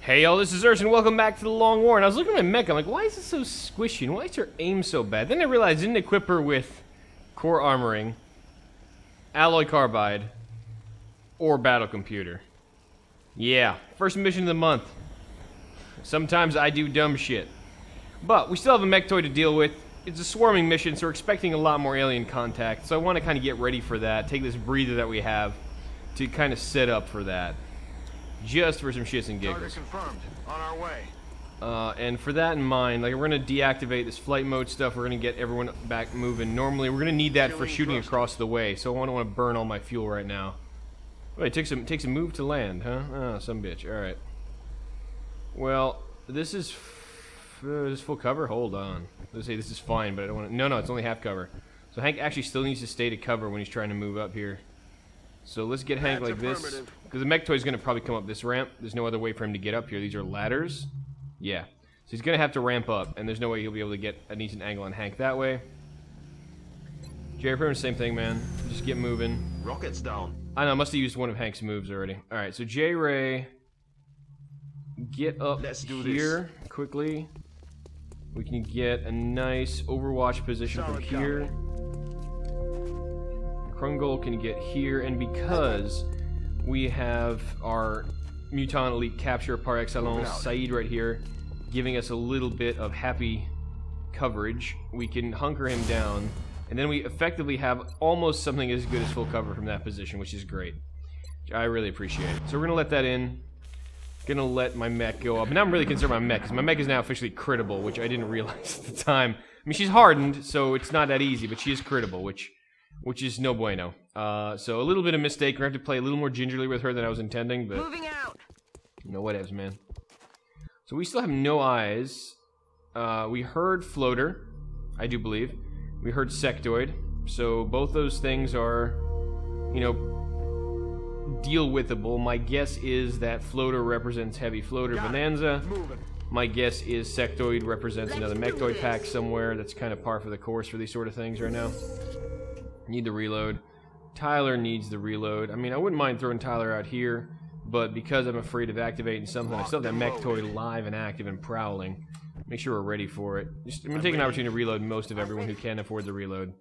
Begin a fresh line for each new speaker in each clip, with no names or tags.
Hey y'all, this is Ursh and welcome back to the Long War. And I was looking at my mech, I'm like, why is it so squishy and why is her aim so bad? Then I realized I didn't equip her with core armoring, alloy carbide, or battle computer. Yeah, first mission of the month. Sometimes I do dumb shit. But we still have a Mechtoid to deal with. It's a swarming mission, so we're expecting a lot more alien contact. So I want to kind of get ready for that, take this breather that we have to kind of set up for that. Just for some shits and giggles.
confirmed. On our way.
Uh, and for that in mind, like we're gonna deactivate this flight mode stuff. We're gonna get everyone back moving. Normally, we're gonna need that for shooting across the way. So I don't want to burn all my fuel right now. Wait, it takes a takes a move to land, huh? Ah, some bitch. All right. Well, this is f- uh, this full cover. Hold on. Let's say this is fine, but I don't want to. No, no, it's only half cover. So Hank actually still needs to stay to cover when he's trying to move up here. So let's get Hank like this. Because the Mechtoid is going to probably come up this ramp. There's no other way for him to get up here. These are ladders. Yeah. So he's going to have to ramp up, and there's no way he'll be able to get a decent angle on Hank that way. Jerry pretty much same thing, man. Just get moving.
Rockets down.
I know, I must have used one of Hank's moves already. Alright, so J Ray. Get up
Let's do
here quickly. We can get a nice overwatch position from
Solid
here. Krungle can get here, and because we have our Muton Elite capture par excellence. Saeed right here, giving us a little bit of happy coverage, we can hunker him down, and then we effectively have almost something as good as full cover from that position, which is great. I really appreciate it. So we're gonna let that in. Gonna let my mech go up. Now I'm really concerned about my mech, because my mech is now officially critable, which I didn't realize at the time. I mean, she's hardened, so it's not that easy, but she is critable, which which is no bueno. Uh, so a little bit of mistake. We're gonna have to play a little more gingerly with her than I was intending, but
Moving out.
no whatevs, man. So we still have no eyes. Uh, we heard floater, I do believe. We heard sectoid. So both those things are, you know, deal withable. My guess is that floater represents heavy floater
Got
bonanza. My guess is sectoid represents
Let's
another
Mechtoid
pack somewhere. That's kind of par for the course for these sort of things right now. Need the reload. Tyler needs the reload. I mean, I wouldn't mind throwing Tyler out here, but because I'm afraid of activating something, I still have that Mechtoid live and active and prowling. Make sure we're ready for it. Just, I'm gonna take an opportunity to reload most of everyone who can afford the reload,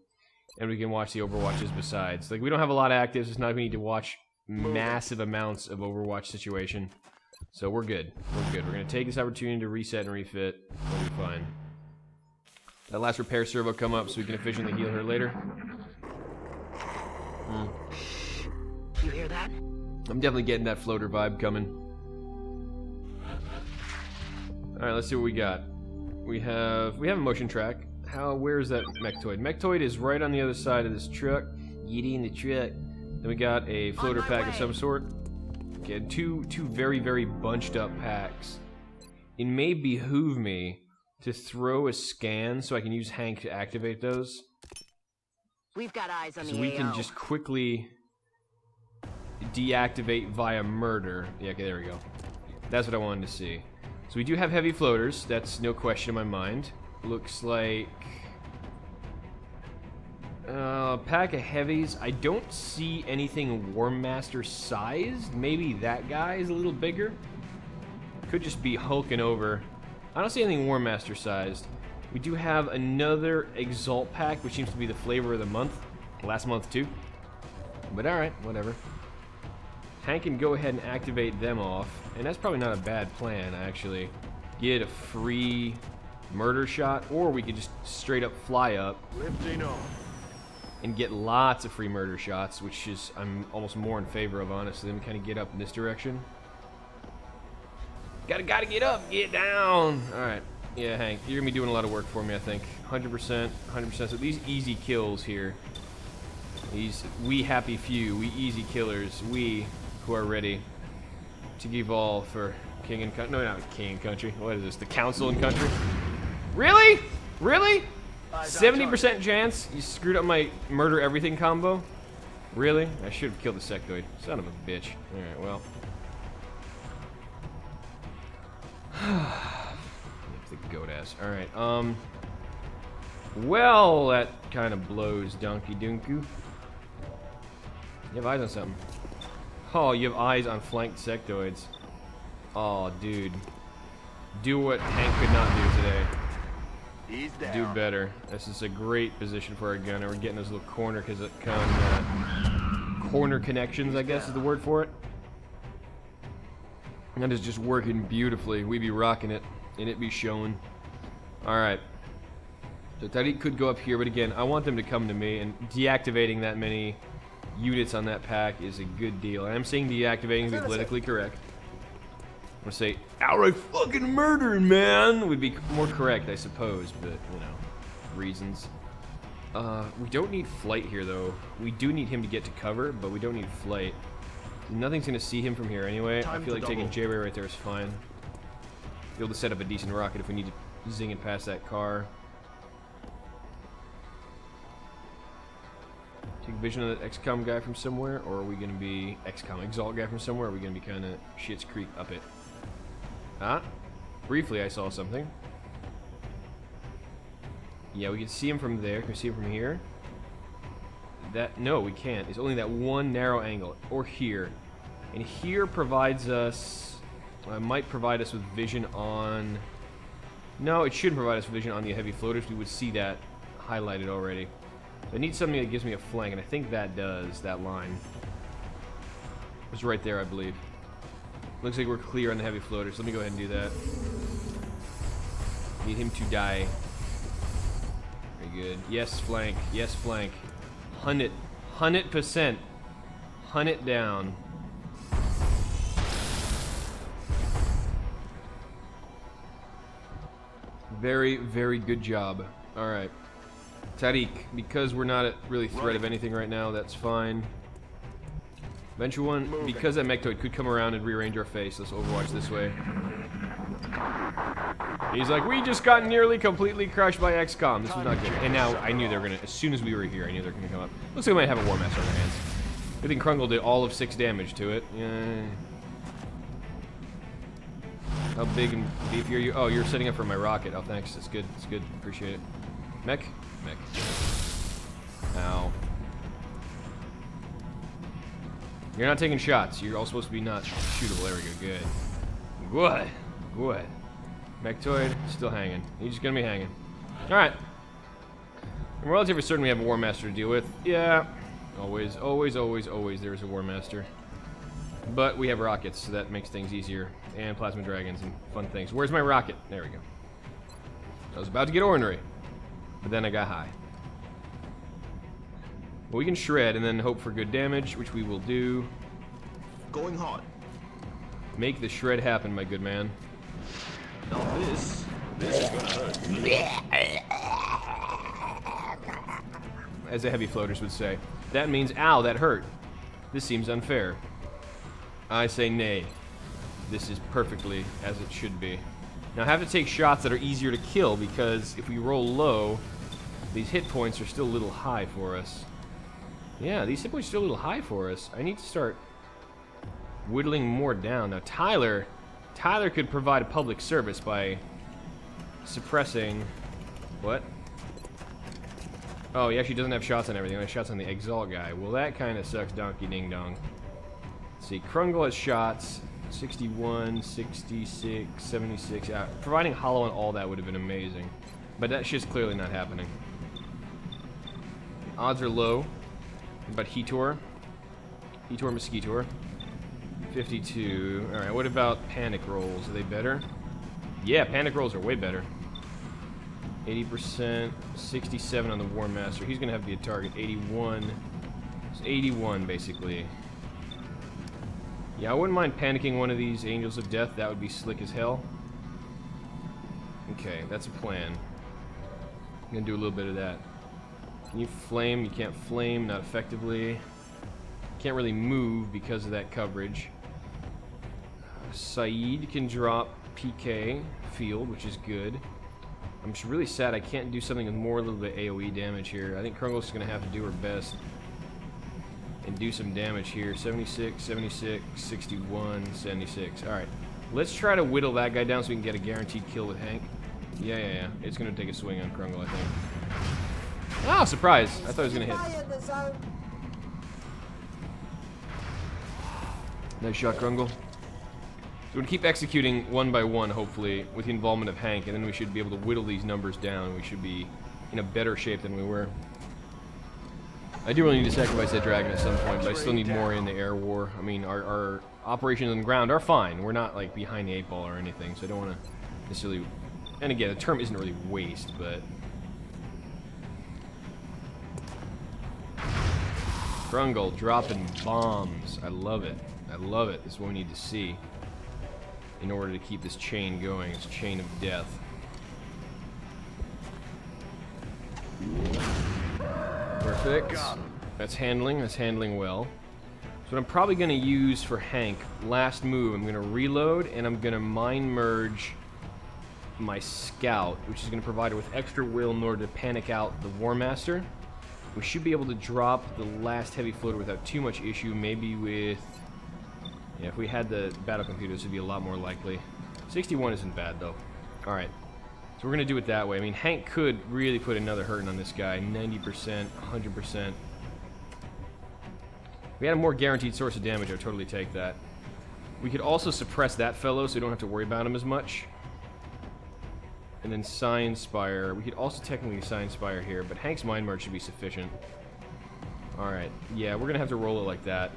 and we can watch the Overwatches besides. Like we don't have a lot of actives. It's not like we need to watch massive amounts of Overwatch situation. So we're good. We're good. We're gonna take this opportunity to reset and refit. We'll be fine. That last repair servo come up so we can efficiently heal her later. Mm.
You hear that?
I'm definitely getting that floater vibe coming. Alright, let's see what we got. We have we have a motion track. How where's that Mechtoid? Mechtoid is right on the other side of this truck. In the truck. Then we got a floater pack of some sort. Okay, two two very, very bunched up packs. It may behoove me to throw a scan so I can use Hank to activate those.
We've got eyes on
So
the
we can just quickly deactivate via murder. Yeah, okay, there we go. That's what I wanted to see. So we do have heavy floaters. That's no question in my mind. Looks like uh, pack of heavies. I don't see anything War Master sized. Maybe that guy is a little bigger. Could just be hulking over. I don't see anything War Master sized. We do have another Exalt pack, which seems to be the flavor of the month. Last month, too. But alright, whatever. Hank can go ahead and activate them off. And that's probably not a bad plan, actually. Get a free murder shot, or we could just straight up fly up
Lifting off.
and get lots of free murder shots, which is I'm almost more in favor of, honestly. Let me kind of get up in this direction. Gotta, gotta get up, get down. All right, yeah, Hank, you're gonna be doing a lot of work for me, I think. 100%, 100%. So these easy kills here, these we happy few, we easy killers, we who are ready to give all for king and country. No, not king and country. What is this? The council and country? Really? Really? Seventy percent chance you screwed up my murder everything combo. Really? I should have killed the sectoid. Son of a bitch. All right, well. the goat ass. All right. Um. Well, that kind of blows, Donkey Dunku. You have eyes on something. Oh, you have eyes on flanked sectoids. Oh, dude. Do what Hank could not do today. Do better. This is a great position for our gunner. We're getting those little corner cause it con, uh, corner connections, I guess is the word for it. That is just working beautifully. We be rocking it, and it be showing. All right. So Tariq could go up here, but again, I want them to come to me, and deactivating that many units on that pack is a good deal. And I'm saying deactivating to be politically correct. I'm gonna say outright fucking murdering, man, would be more correct, I suppose, but you know, reasons. Uh, we don't need flight here, though. We do need him to get to cover, but we don't need flight. Nothing's gonna see him from here anyway.
Time
I feel like taking
double.
J-Ray right there is fine. Be able to set up a decent rocket if we need to zing it past that car. Take vision of the XCOM guy from somewhere, or are we gonna be XCOM Exalt guy from somewhere? Are we gonna be kind of Shit's Creek up it? Ah, briefly I saw something. Yeah, we can see him from there. Can we see him from here? That no, we can't. It's only that one narrow angle, or here, and here provides us. Uh, might provide us with vision on. No, it shouldn't provide us vision on the heavy floaters. We would see that highlighted already. I need something that gives me a flank, and I think that does that line. It's right there, I believe. Looks like we're clear on the heavy floaters. Let me go ahead and do that. Need him to die. Very good. Yes, flank. Yes, flank. Hunt it. Hundred percent. Hunt it down. Very, very good job. All right. Tariq, because we're not at really threat of anything right now, that's fine. Venture one,
Moving.
because that Mechtoid could come around and rearrange our face. Let's overwatch this way. He's like, we just got nearly completely crushed by XCOM. This was not good. And now I knew they were gonna. As soon as we were here, I knew they were gonna come up. Looks like we might have a War Master on our hands. Good thing Krungle did all of six damage to it. Yeah. How big and beefy are you? Oh, you're setting up for my rocket. Oh, thanks. It's good. It's good. Appreciate it. Mech? Mech. Ow. You're not taking shots. You're all supposed to be not shootable. There we go. Good. Good. Good. Mechtoid, still hanging. He's just gonna be hanging. Alright. I'm relatively certain we have a War Master to deal with. Yeah. Always, always, always, always there is a War Master. But we have rockets, so that makes things easier. And plasma dragons and fun things. Where's my rocket? There we go. I was about to get ornery. But then I got high. We can shred and then hope for good damage, which we will do.
Going hot.
Make the shred happen, my good man.
Now this, this is gonna hurt.
as the heavy floaters would say. That means, ow, that hurt. This seems unfair. I say nay. This is perfectly as it should be. Now I have to take shots that are easier to kill because if we roll low, these hit points are still a little high for us. Yeah, these hit points are still a little high for us. I need to start whittling more down. Now Tyler, Tyler could provide a public service by suppressing, what? Oh, he actually doesn't have shots on everything. He has shots on the Exalt guy. Well, that kind of sucks donkey ding dong. See, Krungle has shots. 61, 66, 76. Yeah, providing hollow and all that would have been amazing. But that shit's clearly not happening. Odds are low. But Hetor. Hetor Mosquitor. 52. Alright, what about panic rolls? Are they better? Yeah, panic rolls are way better. 80%, 67 on the War Master. He's going to have to be a target. 81. It's 81, basically. Yeah, I wouldn't mind panicking one of these Angels of Death. That would be slick as hell. Okay, that's a plan. I'm to do a little bit of that. Can you flame? You can't flame, not effectively. Can't really move because of that coverage. Uh, Saeed can drop PK field, which is good. I'm just really sad I can't do something with more a little bit AoE damage here. I think Krungle's to have to do her best do some damage here. 76, 76, 61, 76. Alright. Let's try to whittle that guy down so we can get a guaranteed kill with Hank. Yeah, yeah, yeah. It's going to take a swing on Krungle, I think. Ah, surprise! I thought he was going to hit. Nice shot, Krungle. So we keep executing one by one, hopefully, with the involvement of Hank, and then we should be able to whittle these numbers down. We should be in a better shape than we were. I do really need to sacrifice that dragon at some point, but I still need more in the air war. I mean, our, our operations on the ground are fine. We're not, like, behind the eight ball or anything, so I don't want to necessarily... And again, the term isn't really waste, but... Krungle dropping bombs. I love it. I love it. This is what we need to see in order to keep this chain going. This chain of death. Perfect. That's handling. That's handling well. So what I'm probably going to use for Hank, last move, I'm going to reload and I'm going to mind merge my scout, which is going to provide her with extra will in order to panic out the War Master. We should be able to drop the last heavy floater without too much issue, maybe with... Yeah, if we had the battle computer, this would be a lot more likely. 61 isn't bad, though. Alright. So we're going to do it that way. I mean, Hank could really put another hurting on this guy. 90%, 100%. If we had a more guaranteed source of damage, I would totally take that. We could also suppress that fellow so we don't have to worry about him as much. And then Psi Inspire. We could also technically Psi Inspire here, but Hank's Mind Merge should be sufficient. Alright, yeah, we're gonna have to roll it like that.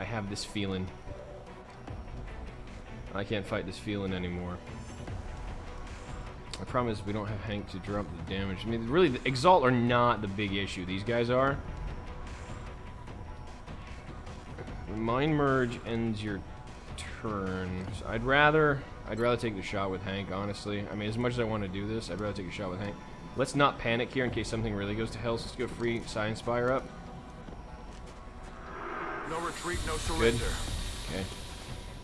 I have this feeling. I can't fight this feeling anymore. The problem is we don't have Hank to drop the damage. I mean, really, the Exalt are not the big issue. These guys are. Mind Merge ends your turn. So I'd rather... I'd rather take the shot with Hank, honestly. I mean, as much as I want to do this, I'd rather take a shot with Hank. Let's not panic here in case something really goes to hell. So let's go free Psi Inspire up.
No retreat, no surrender.
Good.
surrender.
Okay.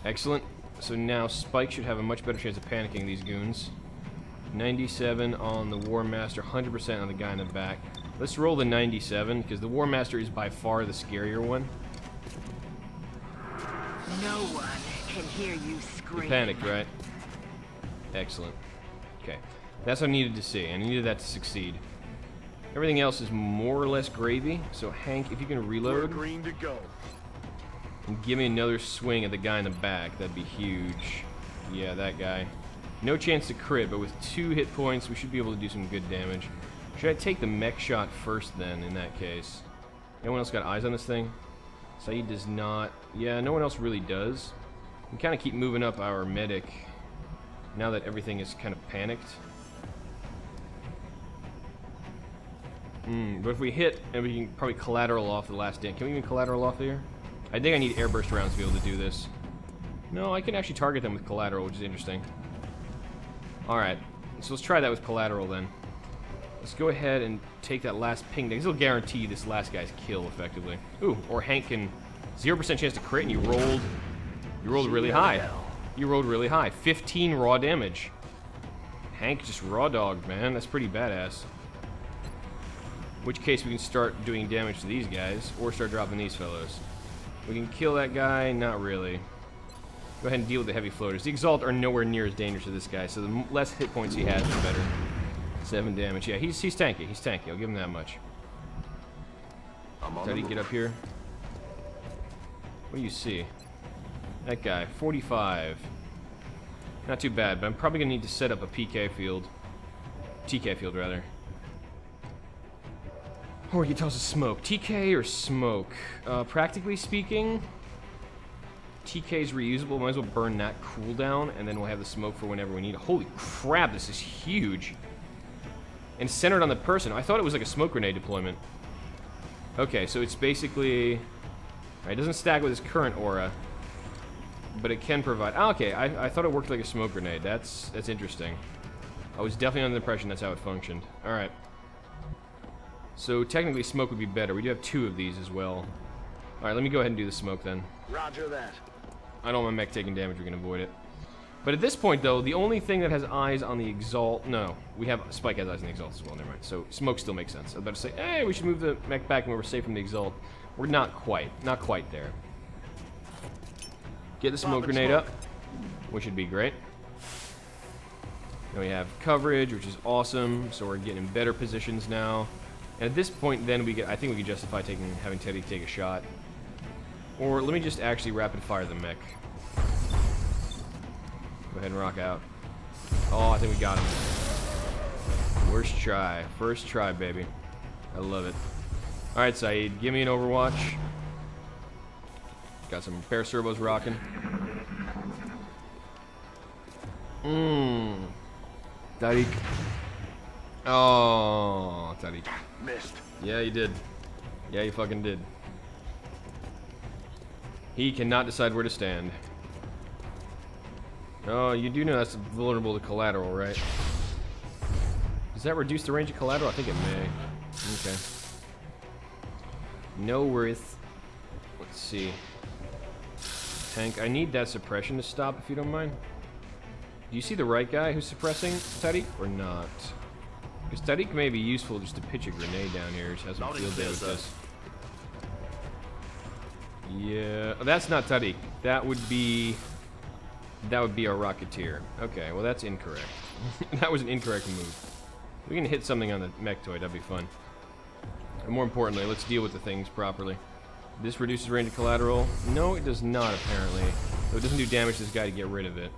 Excellent. So now Spike should have a much better chance of panicking these goons. 97 on the War Master, 100% on the guy in the back. Let's roll the 97, because the War Master is by far the scarier one.
No one can hear you
You panicked, right? Excellent. Okay. That's what I needed to see. And I needed that to succeed. Everything else is more or less gravy. So, Hank, if you can
We're
reload
green to go.
and give me another swing at the guy in the back, that'd be huge. Yeah, that guy. No chance to crit, but with two hit points, we should be able to do some good damage. Should I take the mech shot first, then, in that case? Anyone else got eyes on this thing? Saeed does not. Yeah, no one else really does. We kind of keep moving up our medic now that everything is kind of panicked. Hmm, but if we hit, and we can probably collateral off the last dent. Can we even collateral off there? I think I need airburst rounds to be able to do this. No, I can actually target them with collateral, which is interesting. Alright, so let's try that with collateral then. Let's go ahead and take that last ping. This will guarantee this last guy's kill, effectively. Ooh, or Hank can... 0% chance to crit, and you rolled... You rolled really high. You rolled really high. 15 raw damage. Hank just raw dogged, man. That's pretty badass. In which case we can start doing damage to these guys, or start dropping these fellows. We can kill that guy, not really. Go ahead and deal with the heavy floaters. The Exalt are nowhere near as dangerous to this guy, so the less hit points he has, the better. Seven damage. Yeah, he's he's tanky. He's tanky. I'll give him that much.
I'm
How
the
do you
move.
get up here? What do you see? That guy, 45. Not too bad, but I'm probably gonna need to set up a PK field. TK field, rather. Or you tell us to smoke. TK or smoke? Uh, practically speaking, TK is reusable. Might as well burn that cooldown, and then we'll have the smoke for whenever we need it. Holy crap, this is huge. And centered on the person. I thought it was like a smoke grenade deployment. Okay, so it's basically... Right, it doesn't stack with his current aura, but it can provide... Ah, okay, I, I thought it worked like a smoke grenade. That's that's interesting. I was definitely under the impression that's how it functioned. Alright. So technically smoke would be better. We do have two of these as well. Alright, let me go ahead and do the smoke then.
Roger that.
I don't want my mech taking damage, we can avoid it. But at this point, though, the only thing that has eyes on the Exalt... No, we have... Spike has eyes on the Exalt as well, never mind. So, Smoke still makes sense. I was about to say, hey, we should move the mech back when we're safe from the Exalt. We're not quite. Not quite there. Get the smoke grenade up, which would be great. Then we have coverage, which is awesome. So we're getting in better positions now. And at this point, then we get... I think we can justify taking having Teddy take a shot. Or let me just actually rapid fire the mech. Go ahead and rock out. Oh, I think we got him. Worst try. First try, baby. I love it. Alright, Saeed, give me an overwatch. Got some pair servos rocking. Mmm. Tariq. Oh, Tariq.
Missed.
Yeah, you did. Yeah, you fucking did. He cannot decide where to stand. Oh, you do know that's vulnerable to collateral, right? Does that reduce the range of collateral? I think it may. Okay. No worth. Let's see. Tank, I need that suppression to stop if you don't mind. Do you see the right guy who's suppressing Tariq or not? Because Tariq may be useful just to pitch a grenade down here. Just has some field day with this. Yeah, oh, that's not Tariq. That would be that would be our Rocketeer. Okay, well that's incorrect. that was an incorrect move. We can hit something on the Mechtoid. That'd be fun. And more importantly, let's deal with the things properly. This reduces range of collateral. No, it does not, apparently. Though it doesn't do damage to this guy to get rid of it.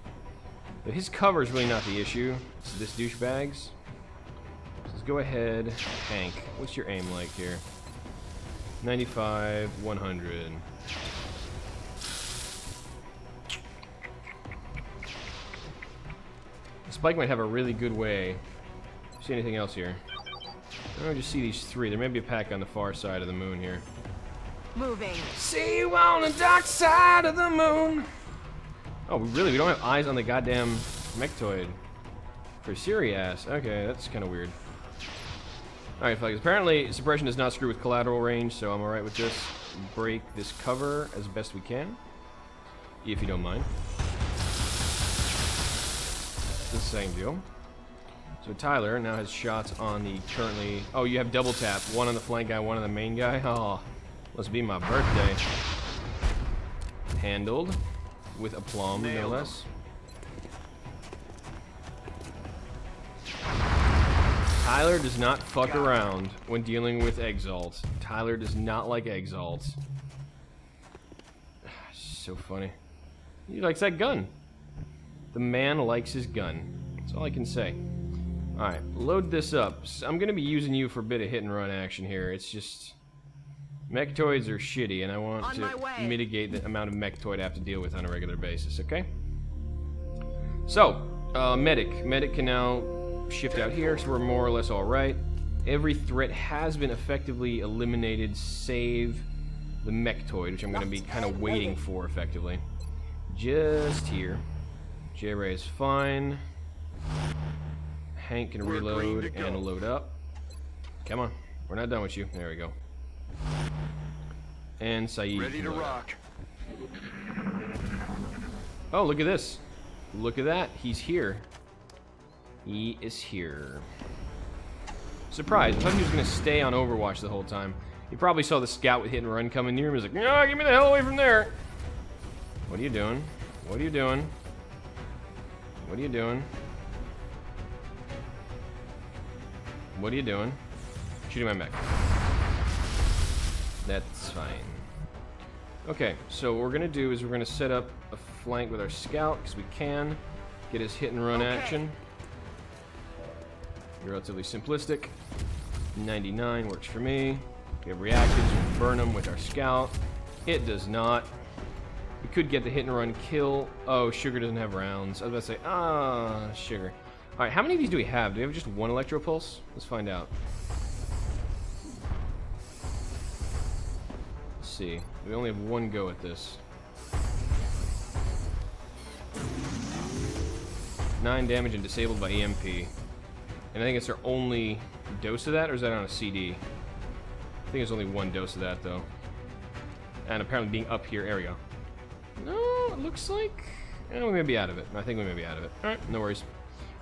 But his cover is really not the issue. It's this douchebag's. Let's go ahead. Hank, what's your aim like here? 95, 100. Spike might have a really good way. See anything else here? I don't just see these three. There may be a pack on the far side of the moon here.
Moving.
See you on the dark side of the moon. Oh, we really? We don't have eyes on the goddamn Mechtoid. For Sirius. Okay, that's kind of weird. Alright. Apparently, suppression does not screw with collateral range, so I'm alright with this. Break this cover as best we can. If you don't mind. It's the same deal. So Tyler now has shots on the currently... Oh, you have double tap. One on the flank guy, one on the main guy. Oh, must be my birthday. Handled with aplomb, no
Nailed 'em.
less. Tyler does not fuck around when dealing with Exalt. Tyler does not like Exalt. So funny. He likes that gun. The man likes his gun. That's all I can say. Alright, load this up. I'm going to be using you for a bit of hit and run action here. It's just... Mechtoids are shitty, and I want
On
to mitigate the amount of Mechtoid I have to deal with on a regular basis, okay? So, uh, Medic. Medic can now shift out here, so we're more or less alright. Every threat has been effectively eliminated, save the Mechtoid, which I'm going to be kind of waiting for, effectively. Just here. J-Ray is fine. Hank can reload and load up. Come on. We're not done with you. There we go. And Saeed.
Ready to
up.
rock.
Oh, look at this. Look at that. He's here. He is here. Surprised. I thought he was going to stay on Overwatch the whole time. He probably saw the scout with hit and run coming near him. He's like, no, get me the hell away from there. What are you doing? What are you doing? What are you doing? What are you doing? Shooting my mech. That's fine. Okay, so what we're gonna do is we're gonna set up a flank with our scout because we can get his hit and run
Okay.
action. Relatively simplistic. 99 works for me. We have reactions, we burn them with our scout. It does not. We could get the hit and run kill. Oh, sugar doesn't have rounds. I was about to say, ah, sugar. All right, how many of these do we have? Do we have just one electro pulse? Let's find out. Let's see. We only have one go at this. Nine damage and disabled by EMP. And I think it's their only dose of that, or is that on a CD? I think it's only one dose of that, though. And apparently being up here, there we go. No, it looks like... eh, we may be out of it. I think we may be out of it. Alright, no worries.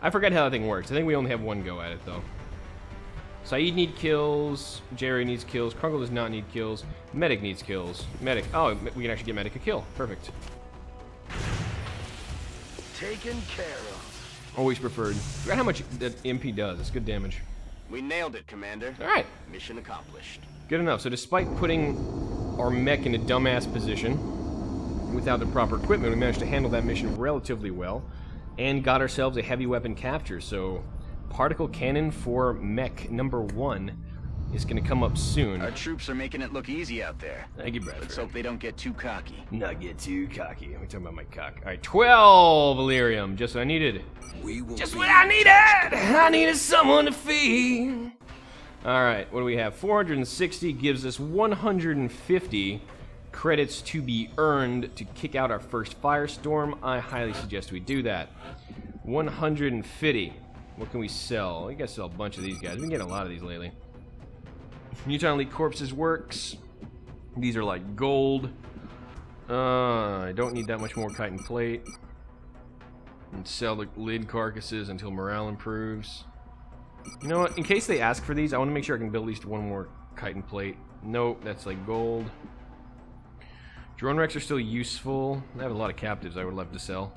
I forget how that thing works. I think we only have one go at it, though. Saeed need kills. Jerry needs kills. Krungle does not need kills. Medic needs kills. Medic. Oh, we can actually get Medic a kill. Perfect.
Taken care of.
Always preferred. Forgot how much that MP does. It's good damage.
We nailed it, Commander.
Alright.
Mission accomplished.
Good enough. So despite putting our mech in a dumbass position. Without the proper equipment, we managed to handle that mission relatively well and got ourselves a heavy weapon capture. So, particle cannon for mech number one is going to come up soon.
Our troops are making it look easy out there.
Thank you, Bradford.
Let's hope they don't get too cocky.
Not get too cocky. Let me talk about my cock. All right, 12 Elerium. Just what I needed.
We will
Just what I needed. I needed someone to feed. All right, what do we have? 460 gives us 150 credits to be earned to kick out our first firestorm. I highly suggest we do that. 150. What can we sell? We gotta sell a bunch of these guys. We've been getting a lot of these lately. Muton Elite Corpses works. These are like gold. Uh, I don't need that much more chitin plate. And sell the lid carcasses until morale improves. You know what? In case they ask for these, I want to make sure I can build at least one more chitin plate. Nope, that's like gold. Drone wrecks are still useful. I have a lot of captives I would love to sell.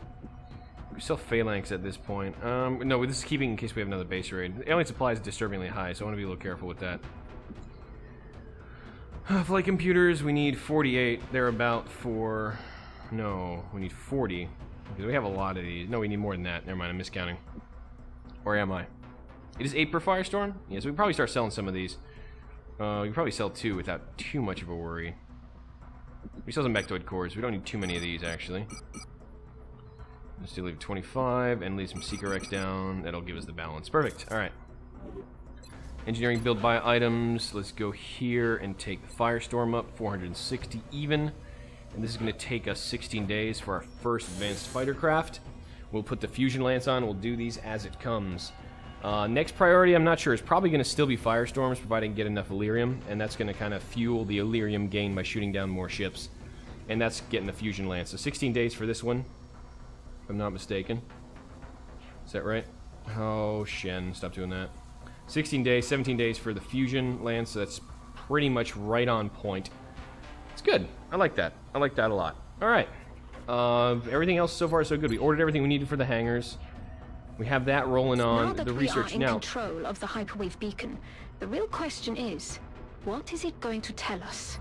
We sell phalanx at this point. Um, no, this is keeping in case we have another base raid. Alien supply is disturbingly high, so I want to be a little careful with that. Uh, flight computers, we need 48. They're about for... No, we need 40. Because we have a lot of these. No, we need more than that. Never mind, I'm miscounting. Or am I? It is 8 per Firestorm? Yeah, so we probably start selling some of these. Uh, we probably sell two without too much of a worry. We sell some Mechtoid cores. We don't need too many of these, actually. Let's do leave 25 and leave some Seeker X down. That'll give us the balance. Perfect. Alright. Engineering build by items. Let's go here and take the Firestorm up. 460 even. And this is going to take us 16 days for our first advanced fighter craft. We'll put the Fusion Lance on. We'll do these as it comes. Uh, next priority, I'm not sure, is probably going to still be Firestorms, provided get enough Elerium. And that's going to kind of fuel the Elerium gain by shooting down more ships. And that's getting the Fusion Lance. So 16 days for this one, if I'm not mistaken. Is that right? Oh, Shen, stop doing that. 16 days, 17 days for the Fusion Lance, so that's pretty much right on point. It's good. I like that. I like that a lot. All right. Uh, everything else so far so good. We ordered everything we needed for the hangars. We have that rolling on Now
that
The
we
research
are in
now.
control of the hyperwave beacon, the real question is, what is it going to tell us?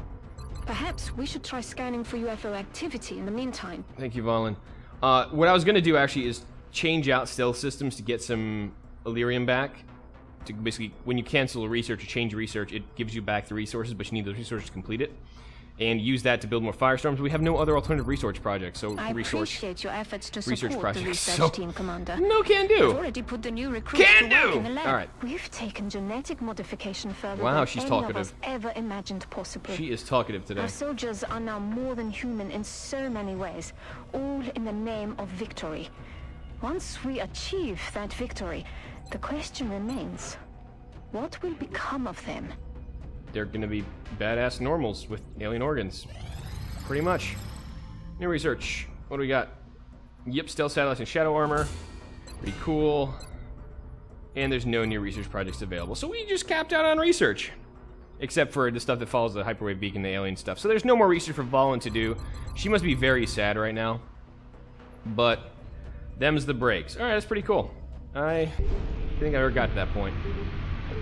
Perhaps we should try scanning for UFO activity in the meantime.
Thank you, Vahlen. Uh, what I was going to do actually is change out stealth systems to get some Elerium back. To basically, when you cancel a research or change research, it gives you back the resources, but you need those resources to complete it. And use that to build more firestorms. We have no other alternative research projects, so
I
resource.
appreciate your efforts to
research
support the research
so-
team, Commander.
No can
do.
Do.
already put the new recruits
Can
to work
do!
in the lab.
All right.
We've taken genetic modification further
Wow,
than
she's
any
talkative.
of us ever imagined possible.
She is talkative today.
Our soldiers are now more than human in so many ways, all in the name of victory. Once we achieve that victory, the question remains, what will become of them?
They're to be badass normals with alien organs. Pretty much. New research. What do we got? Yep, stealth satellites and shadow armor. Pretty cool. And there's no new research projects available. So we just capped out on research. Except for the stuff that follows the hyperwave beacon, the alien stuff. So there's no more research for Vahlen to do. She must be very sad right now. But them's the breaks. Alright, that's pretty cool. I think I ever got to that point.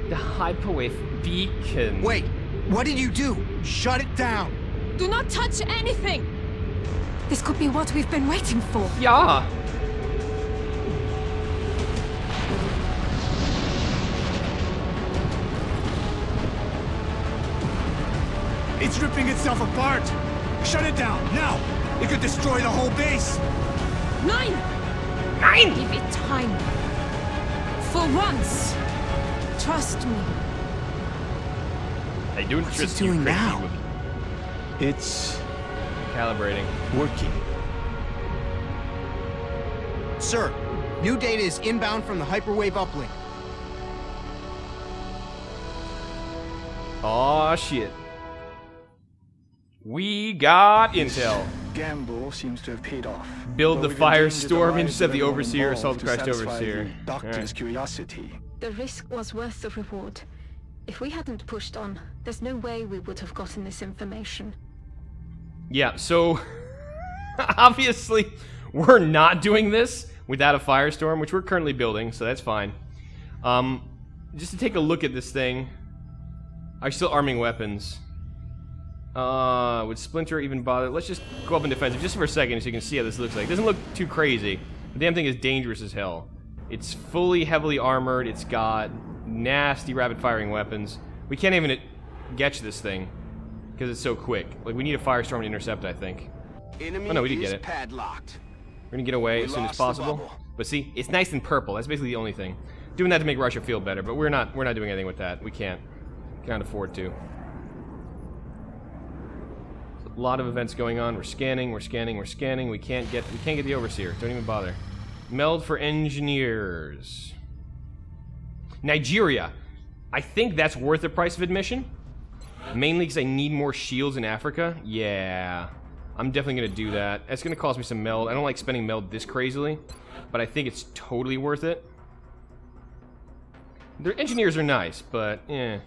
The hyperwave beacon.
Wait, what did you do? Shut it down!
Do not touch anything! This could be what we've been waiting for.
Yeah.
It's ripping itself apart! Shut it down, now! It could destroy the whole base!
Nine!
Nine!
Give it time. For once. Trust me.
I don't
What's
trust
it
you,
doing
crazy
now?
woman.
It's
Calibrating.
working.
Sir, new data is inbound from the hyperwave uplink.
Aw, shit. We got intel.
Gamble seems to have paid off.
Build the firestorm,
lives
intercept
of
the overseer,
involved
assault
to
Christ overseer.
the Doctor's
Alright.
curiosity.
The risk was worth the reward. If we hadn't pushed on, there's no way we would have gotten this information.
Yeah, so obviously we're not doing this without a firestorm, which we're currently building, so that's fine. Um, just to take a look at this thing, are you still arming weapons? Uh, would Splinter even bother? Let's just go up in defensive just for a second so you can see how this looks like. It doesn't look too crazy. The damn thing is dangerous as hell. It's fully heavily armored. It's got nasty rapid firing weapons. We can't even get to this thing because it's so quick. Like, we need a firestorm to intercept, I think.
Enemy
Oh, no, we did get it.
padlocked.
We're gonna get away
We
as soon as possible. But see, it's nice and purple. That's basically the only thing. Doing that to make Russia feel better, but we're not we're not doing anything with that. We can't. Can't afford to. A lot of events going on. We're scanning, we're scanning, we're scanning. We can't get we can't get the overseer. Don't even bother. Meld for engineers. Nigeria. I think that's worth the price of admission. Mainly because I need more shields in Africa. Yeah. I'm definitely going to do that. It's going to cost me some meld. I don't like spending meld this crazily, but I think it's totally worth it. Their engineers are nice, but eh.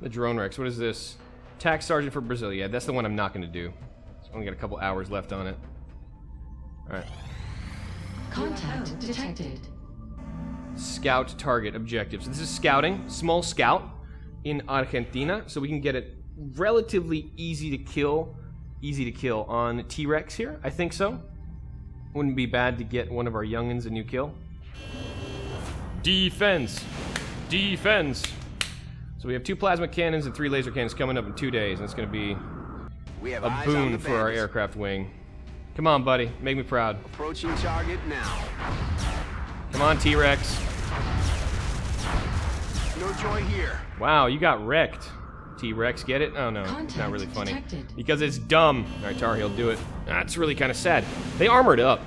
The drone wrecks. what is this? Tax Sergeant for Brazil. Yeah, that's the one I'm not going to do. It's only got a couple hours left on it. Alright.
Contact detected.
Scout target objectives. This is scouting, small scout in Argentina, so we can get it relatively easy to kill, easy to kill on T-Rex here. I think so. Wouldn't be bad to get one of our youngins a new kill. Defense, defense. So we have two plasma cannons and three laser cannons coming up in two days, and it's going to be
We have
a
eyes
boon for our aircraft wing. Come on, buddy, make me proud.
Approaching target now.
Come on, T-Rex.
No joy here.
Wow, you got wrecked. T-Rex, get it? Oh no, it's not really funny.
detected.
Because it's dumb. Alright, Tar Heel, do it. That's really kind of sad. They armored up.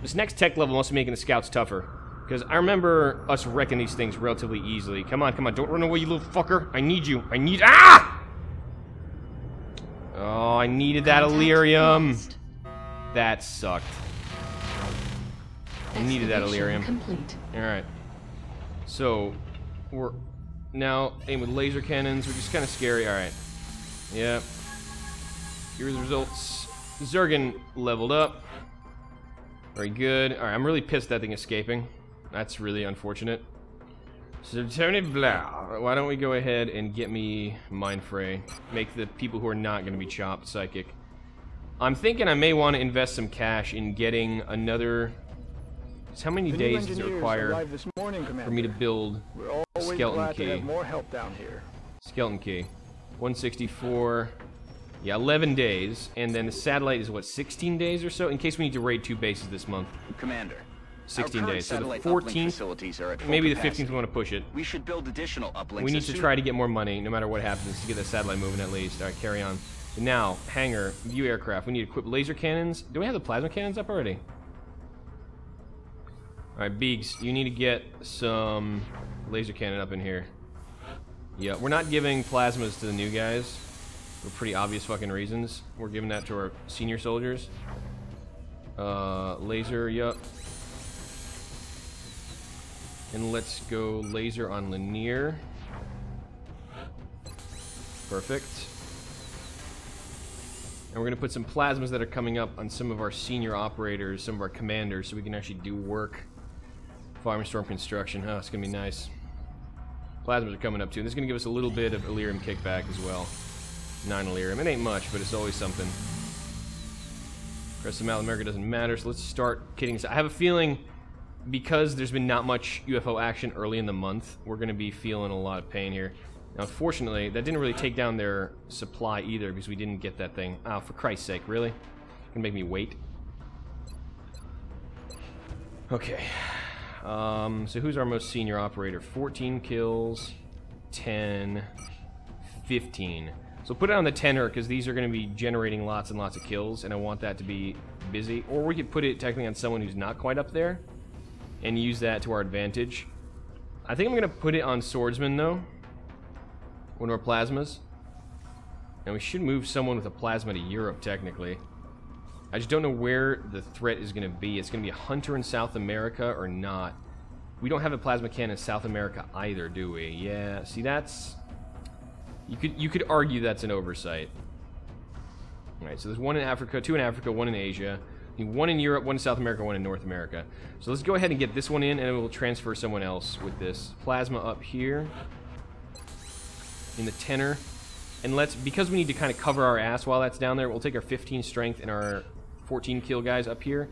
This next tech level must be making the scouts tougher. Because I remember us wrecking these things relatively easily. Come on, come on, don't run away, you little fucker. I need you. I need- Ah! Oh, I needed that
Contact
Elerium.
lost.
That sucked. I needed that Elerium.
Complete.
Alright. So, we're now aim with laser cannons, which is kind of scary. Alright. Yep. Here are the results. Zergen leveled up. Very good. Alright, I'm really pissed that thing escaping. That's really unfortunate. So, Tony Blau, why don't we go ahead and get me Mind Fray? Make the people who are not going to be chopped psychic. I'm thinking I may want to invest some cash in getting another. How many
The
days does it require
this morning,
for me to build skeleton key.
more help down here.
skeleton key? 164. Yeah, 11 days, and then the satellite is what 16 days or so. In case we need to raid two bases this month,
Commander.
16 days. So the 14th,
facilities are at full
maybe the
capacity.
15th we want to push it.
We should build additional uplinks.
We need to try to get more money, no matter what happens, to get the satellite moving at least. All right, carry on. Now, hangar, view aircraft. We need to equip laser cannons. Do we have the plasma cannons up already? All right, Beegs, you need to get some laser cannon up in here. Yeah, we're not giving plasmas to the new guys for pretty obvious fucking reasons. We're giving that to our senior soldiers. Uh, laser, yup. And let's go laser on Lanier. Perfect. And we're going to put some plasmas that are coming up on some of our senior operators, some of our commanders, so we can actually do work. Firestorm construction, huh? It's going to be nice. Plasmas are coming up too. And this is going to give us a little bit of Elerium kickback as well. 9 Elerium. It ain't much, but it's always something. Rest of South America doesn't matter, so let's start kidding. I have a feeling because there's been not much UFO action early in the month, we're going to be feeling a lot of pain here. Now, unfortunately, that didn't really take down their supply either because we didn't get that thing. Oh, for Christ's sake, really? Gonna make me wait? Okay. Um, so who's our most senior operator? 14 kills, 10, 15. So put it on the tenor because these are going to be generating lots and lots of kills, and I want that to be busy. Or we could put it technically on someone who's not quite up there and use that to our advantage. I think I'm going to put it on Swordsman, though. One of our plasmas. And we should move someone with a plasma to Europe, technically. I just don't know where the threat is going to be. It's going to be a hunter in South America or not. We don't have a plasma cannon in South America either, do we? Yeah, see, that's... You could, you could argue that's an oversight. Alright, so there's one in Africa, two in Africa, one in Asia. One in Europe, one in South America, one in North America. So let's go ahead and get this one in, and we'll transfer someone else with this. Plasma up here. In the tenor. And let's, because we need to kind of cover our ass while that's down there, we'll take our 15 strength and our 14 kill guys up here,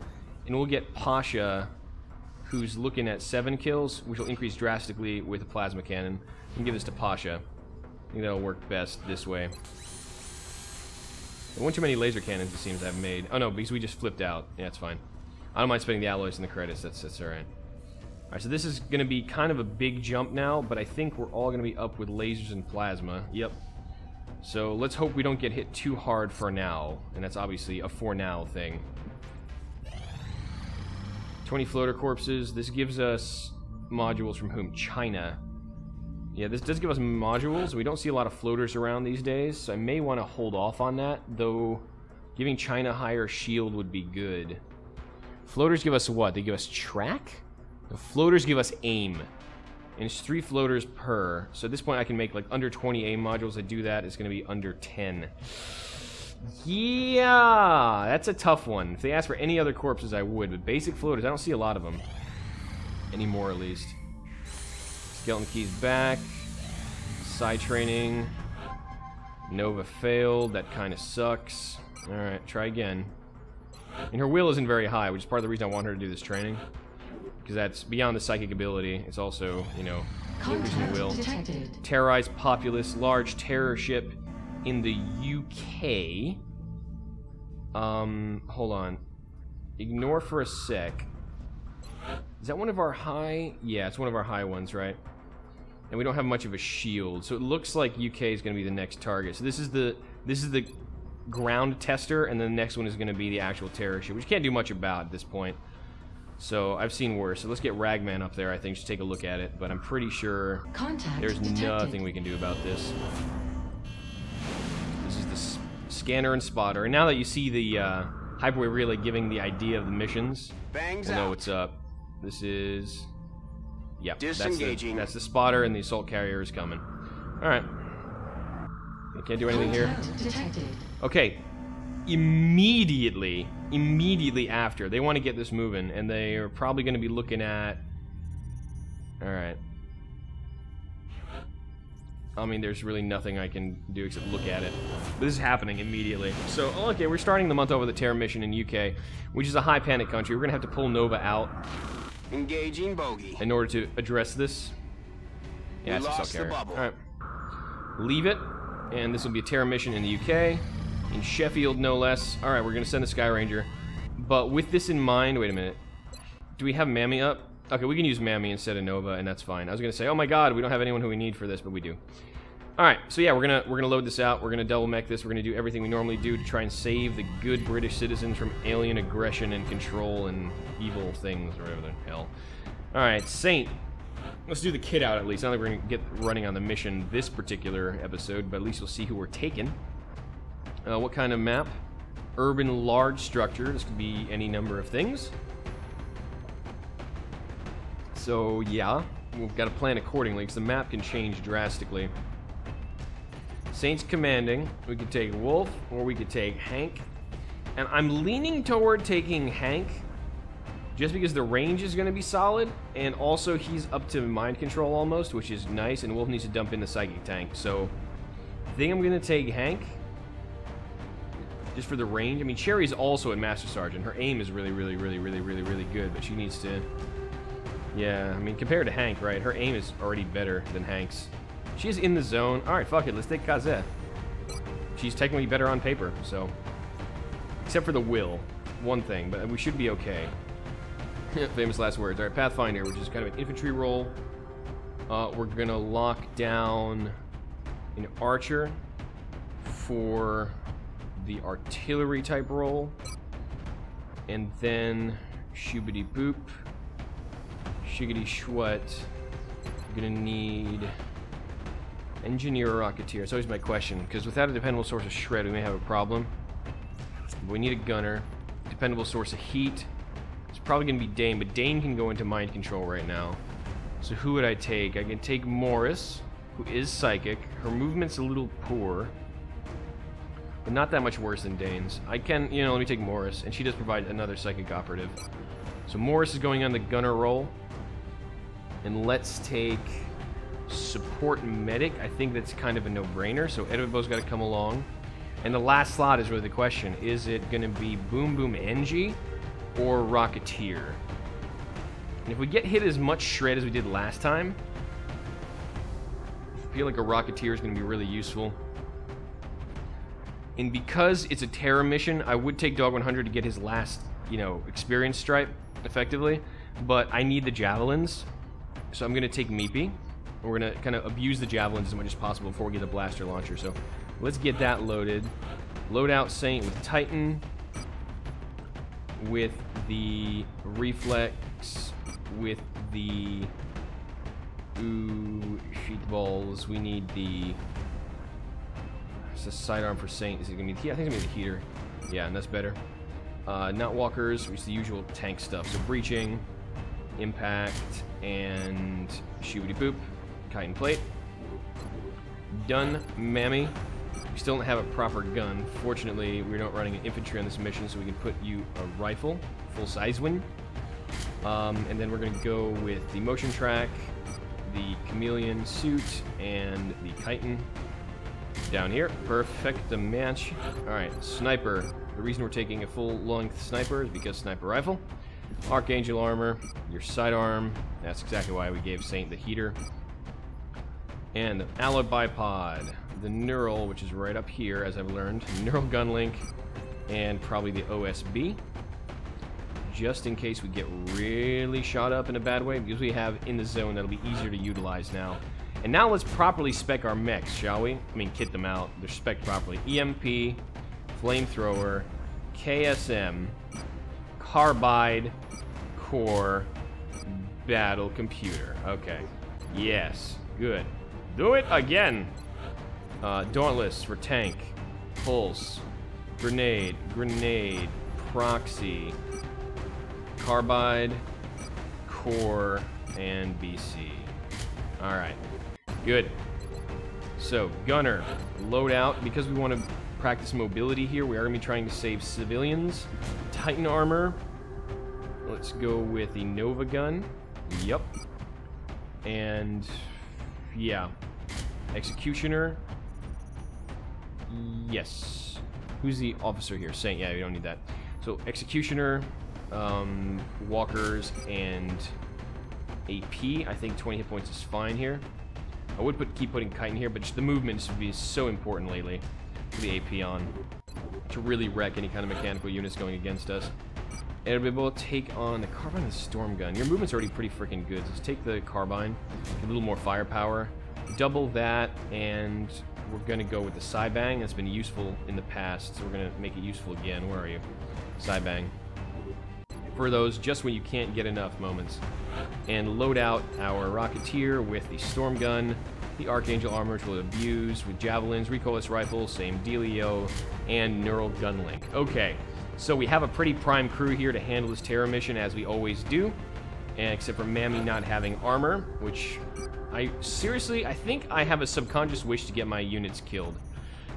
and we'll get Pasha, who's looking at 7 kills, which will increase drastically with a plasma cannon. And give this to Pasha. I think that'll work best this way. One too many laser cannons, it seems I've made. Oh no, because we just flipped out. Yeah, it's fine. I don't mind spending the alloys and the credits. That's that's all right. All right, so this is going to be kind of a big jump now, but I think we're all going to be up with lasers and plasma. Yep. So let's hope we don't get hit too hard for now, and that's obviously a for now thing. 20 floater corpses. This gives us modules from whom? China. Yeah, this does give us modules. We don't see a lot of floaters around these days, so I may want to hold off on that, though giving China higher shield would be good. Floaters give us what? They give us track? The floaters give us aim. And it's three floaters per. So at this point I can make like under 20 aim modules. I do that, it's going to be under 10. Yeah, that's a tough one. If they ask for any other corpses, I would. But basic floaters, I don't see a lot of them. Anymore, at least. Skeleton keys back. Psi training. Nova failed. That kind of sucks. Alright, try again. And her will isn't very high, which is part of the reason I want her to do this training. Because that's beyond the psychic ability. It's also, you know, increasing will.
detected.
Terrorize populace, large terror ship in the UK. Um, hold on. Ignore for a sec. Is that one of our high? Yeah, it's one of our high ones, right? And we don't have much of a shield, so it looks like UK is going to be the next target. So this is the this is the ground tester, and then the next one is going to be the actual terror ship, which you can't do much about at this point. So I've seen worse. So let's get Ragman up there. I think just take a look at it, but I'm pretty sure
Contact
there's
detected.
nothing we can do about this. This is the scanner and spotter. And now that you see the uh, hyperwave relay giving the idea of the missions,
Bangs
we'll know
out.
what's up. This is, yep,
Disengaging.
That's the, that's the spotter, and the assault carrier is coming. All right. I can't do anything here. Okay. Immediately, immediately after, they want to get this moving, and they are probably going to be looking at. All right. I mean, there's really nothing I can do except look at it. But this is happening immediately. So, oh, okay, we're starting the month over the Terror mission in UK, which is a high panic country. We're gonna have to pull Nova out
Engaging bogey.
in order to address this. Yeah,
We
it's a
lost the
carrier.
bubble.
All right, leave it, and this will be a Terror mission in the UK, in Sheffield, no less. All right, we're gonna send the Skyranger, but with this in mind, wait a minute. Do we have Mammy up? Okay, we can use Mammy instead of Nova, and that's fine. I was gonna say, oh my God, we don't have anyone who we need for this, but we do. All right, so yeah, we're gonna we're gonna load this out. We're gonna double mech this. We're gonna do everything we normally do to try and save the good British citizens from alien aggression and control and evil things, or whatever the hell. All right, Saint. Let's do the kid out at least. Don't think we're gonna get running on the mission this particular episode, but at least you'll see who we're taking. Uh, what kind of map? Urban large structure. This could be any number of things. So yeah, we've got to plan accordingly because the map can change drastically. Saints commanding. We could take Wolf or we could take Hank. And I'm leaning toward taking Hank just because the range is going to be solid and also he's up to mind control almost, which is nice, and Wolf needs to dump in the psychic tank. So I think I'm going to take Hank just for the range. I mean, Cherry's also at Master Sergeant. Her aim is really, really, really, really, really, really good, but she needs to. Yeah, I mean, compared to Hank, right? Her aim is already better than Hank's. She's in the zone. All right, fuck it. Let's take Kazet. She's technically better on paper, so. Except for the will. One thing, but we should be okay. Famous last words. All right, Pathfinder, which is kind of an infantry role. Uh, we're gonna lock down an archer for the artillery type role, and then shoobity boop, shiggity shwet. We're gonna need engineer or rocketeer. It's always my question because without a dependable source of shred, we may have a problem. We need a gunner, dependable source of heat. It's probably gonna be Dane, but Dane can go into mind control right now. So who would I take? I can take Morris, who is psychic. Her movement's a little poor, but not that much worse than Dane's. I can, you know, let me take Morris, and she does provide another psychic operative. So Morris is going on the gunner role, and let's take support medic, I think that's kind of a no-brainer. So Edibo's got to come along. And the last slot is really the question. Is it going to be Boom Boom Engie or Rocketeer? And if we get hit as much shred as we did last time, I feel like a Rocketeer is going to be really useful. And because it's a Terror mission, I would take Dog 100 to get his last, you know, experience stripe, effectively. But I need the Javelins, so I'm going to take Meepy. We're going to kind of abuse the Javelins as much as possible before we get a Blaster Launcher. So let's get that loaded. Load out Saint with Titan. With the Reflex. With the... Ooh, sheet balls. We need the... It's a sidearm for Saint. Is it gonna be? The I think it's gonna be the heater. Yeah, and that's better. Uh, not walkers, which is the usual tank stuff. So breaching, impact, and shooty boop. Chitin plate. Done, mammy. We still don't have a proper gun. Fortunately, we're not running an infantry on this mission, so we can put you a rifle, full size one. Um, and then we're gonna go with the motion track, the chameleon suit, and the chitin down here. Perfect the match. Alright, sniper. The reason we're taking a full-length sniper is because sniper rifle. Archangel armor, your sidearm. That's exactly why we gave Saint the heater. And the alloy bipod. The neural, which is right up here, as I've learned. Neural gun link. And probably the OSB. Just in case we get really shot up in a bad way. Because we have in the zone that'll be easier to utilize now. And now let's properly spec our mechs, shall we? I mean, kit them out. They're spec properly. EMP, flamethrower, KSM, carbide, core, battle computer. Okay. Yes. Good. Do it again. Uh, Dauntless for tank, pulse, grenade, grenade, proxy, carbide, core, and BC. All right. Good. So, gunner, load out. Because we want to practice mobility here, we are going to be trying to save civilians. Titan armor. Let's go with the Nova gun. Yep. And, yeah. Executioner. Yes. Who's the officer here? Saint. Yeah, we don't need that. So, Executioner, um, Walkers, and AP. I think 20 hit points is fine here. I would put keep putting Chitin here, but just the movements would be so important lately. Put the AP on to really wreck any kind of mechanical units going against us. To take on the Carbine and the Storm Gun. Your movement's already pretty freaking good. Let's take the Carbine, a little more firepower. Double that, and we're going to go with the Cybang. That's been useful in the past, so we're going to make it useful again. Where are you? Cybang. For those just when you can't get enough moments. And load out our Rocketeer with the Storm Gun, the Archangel Armor, which we'll abuse, with Javelins, Recoilless Rifle, same dealio, and Neural Gun Link. Okay, so we have a pretty prime crew here to handle this Terror mission, as we always do. And except for Mammy not having armor, which I seriously, I think I have a subconscious wish to get my units killed.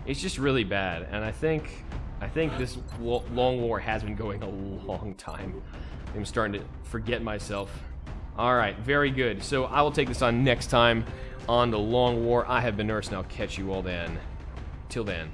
It's just really bad, and I think I think this long war has been going a long time. I'm starting to forget myself. Alright, very good. So I will take this on next time on the Long War. I have been Ursinus, and I'll catch you all then. Till then.